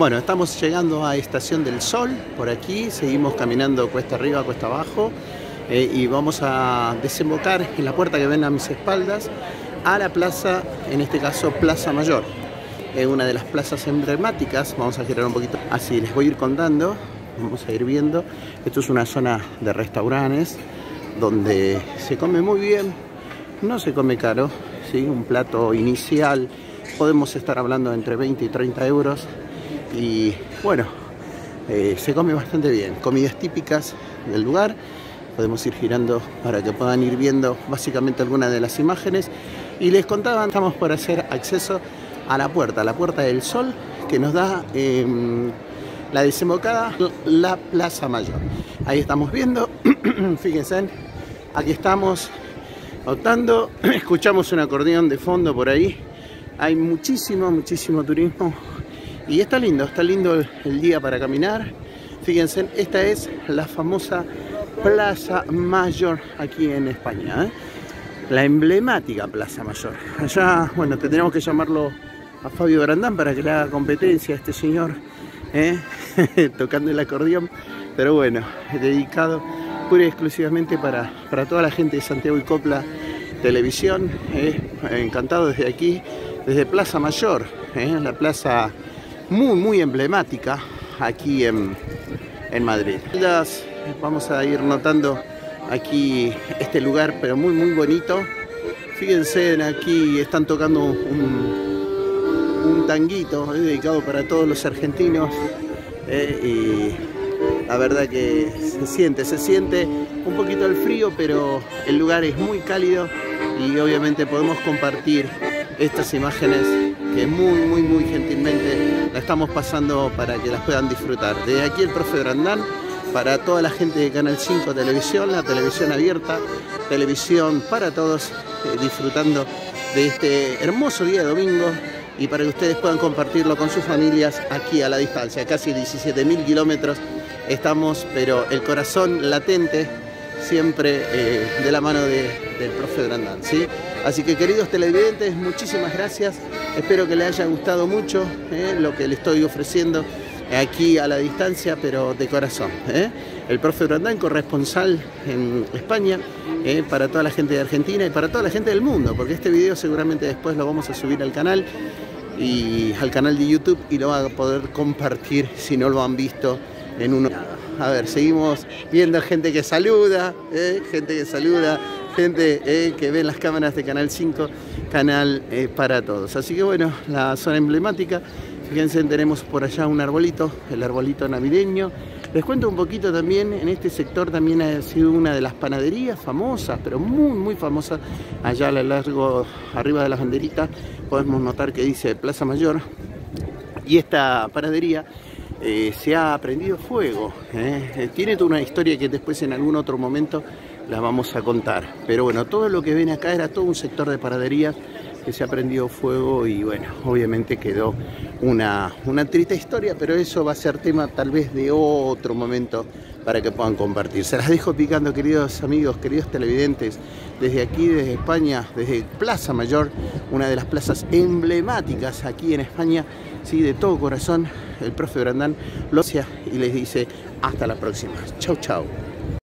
Bueno, estamos llegando a Estación del Sol, por aquí, seguimos caminando cuesta arriba, cuesta abajo, eh, y vamos a desembocar en la puerta que ven a mis espaldas a la plaza, en este caso Plaza Mayor. Es una de las plazas emblemáticas, vamos a girar un poquito, así les voy a ir contando, vamos a ir viendo. Esto es una zona de restaurantes donde se come muy bien, no se come caro, ¿sí? un plato inicial podemos estar hablando entre 20 y 30 euros y bueno, eh, se come bastante bien. Comidas típicas del lugar, podemos ir girando para que puedan ir viendo básicamente algunas de las imágenes. Y les contaba, estamos por hacer acceso a la puerta, la puerta del sol que nos da em, la desembocada, la Plaza Mayor. Ahí estamos viendo, fíjense, aquí estamos optando, escuchamos un acordeón de fondo por ahí, hay muchísimo, muchísimo turismo y está lindo, está lindo el, día para caminar. Fíjense, esta es la famosa Plaza Mayor aquí en España. ¿eh? La emblemática Plaza Mayor. Allá, bueno, tendríamos que llamarlo a Fabio Brandán para que le haga competencia a este señor ¿eh? tocando el acordeón. Pero bueno, dedicado pura y exclusivamente para, para toda la gente de Santiago y Copla Televisión. ¿eh? Encantado desde aquí, desde Plaza Mayor, la plaza muy, muy emblemática aquí en, en Madrid. Vamos a ir notando aquí este lugar, pero muy, muy bonito. Fíjense, aquí están tocando un, un tanguito dedicado para todos los argentinos. Eh, y la verdad que se siente, se siente un poquito el frío, pero el lugar es muy cálido y obviamente podemos compartir estas imágenes que muy, muy, muy gentilmente la estamos pasando para que las puedan disfrutar. Desde aquí el profe Brandán, para toda la gente de Canal 5 Televisión, la televisión abierta, televisión para todos, eh, disfrutando de este hermoso día de domingo y para que ustedes puedan compartirlo con sus familias aquí a la distancia, casi 17.000 kilómetros estamos, pero el corazón latente siempre eh, de la mano del profe Brandán, ¿sí? Así que queridos televidentes, muchísimas gracias. Espero que les haya gustado mucho eh, lo que le estoy ofreciendo aquí a la distancia, pero de corazón. Eh. El profe Brandán, corresponsal en España, para toda la gente de Argentina y para toda la gente del mundo, porque este video seguramente después lo vamos a subir al canal y al canal de YouTube y lo van a poder compartir si no lo han visto en uno. A ver, seguimos viendo gente que saluda, gente que saluda gente eh, que ve las cámaras de Canal 5, canal eh, para todos. Así que bueno, la zona emblemática, fíjense, tenemos por allá un arbolito, el arbolito navideño. Les cuento un poquito también, en este sector también ha sido una de las panaderías famosas, pero muy, muy famosas, allá a lo largo, arriba de las banderitas, podemos notar que dice Plaza Mayor. Y esta panadería eh, se ha prendido fuego. Tiene toda una historia que después en algún otro momento las vamos a contar. Pero bueno, todo lo que ven acá era todo un sector de paraderías que se ha prendido fuego y bueno, obviamente quedó una, una triste historia, pero eso va a ser tema tal vez de otro momento para que puedan compartir. Se las dejo picando, queridos amigos, queridos televidentes, desde aquí, desde España, desde Plaza Mayor, una de las plazas emblemáticas aquí en España, sí, de todo corazón, el profe Brandán lo y les dice hasta la próxima. Chau, chau.